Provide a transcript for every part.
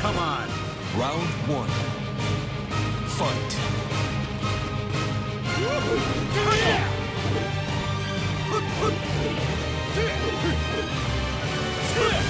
Come on. Round one. Fight. Great.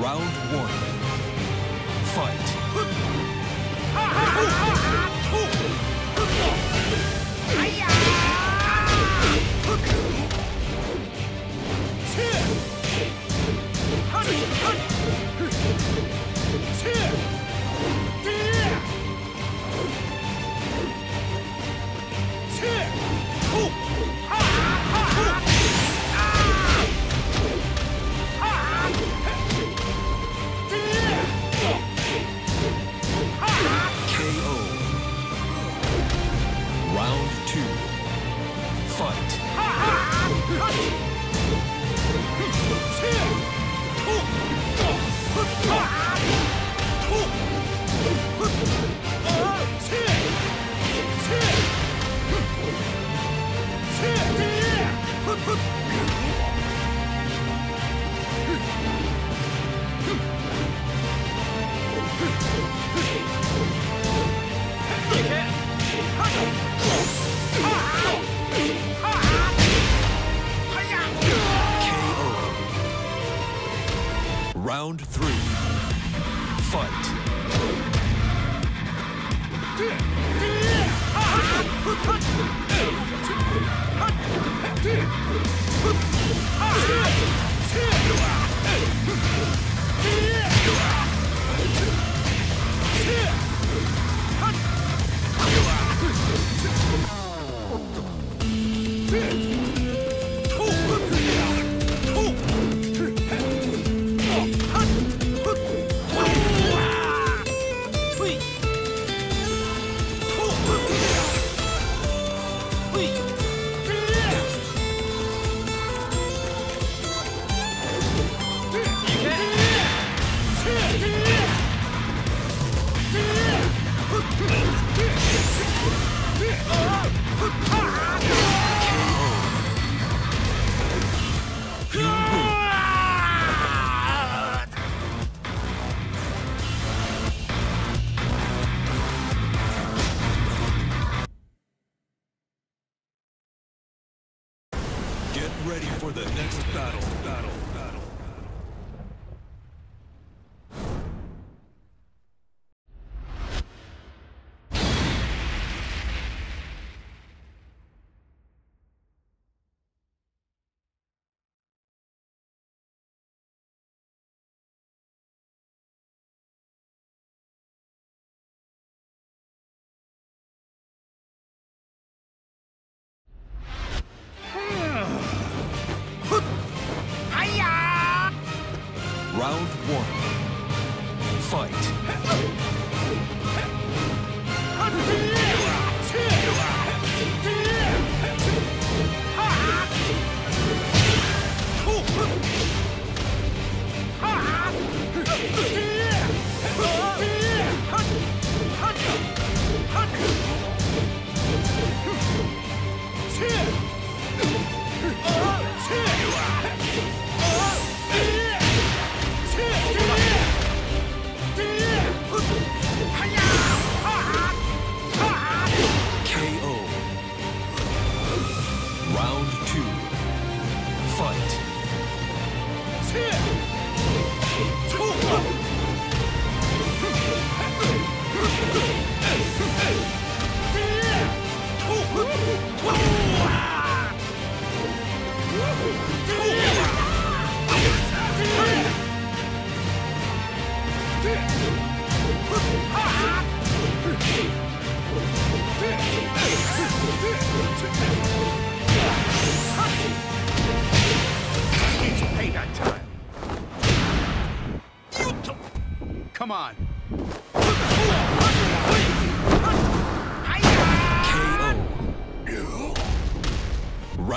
Round one. Fight. Round three. Fight. Get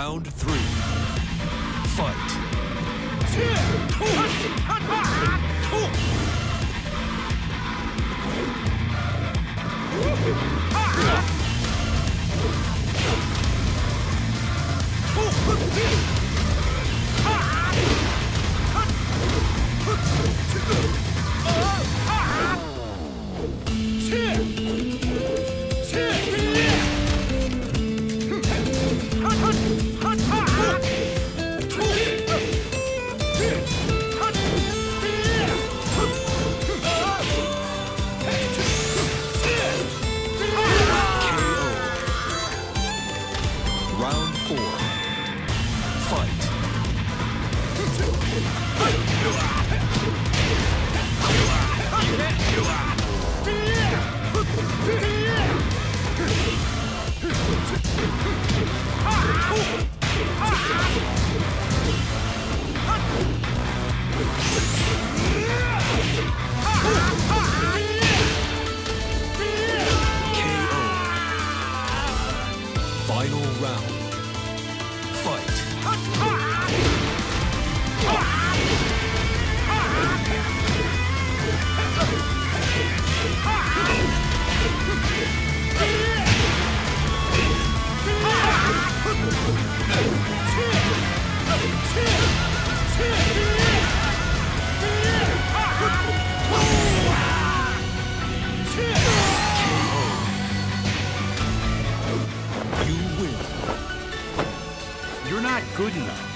Round three. Final round. Fight. Good enough.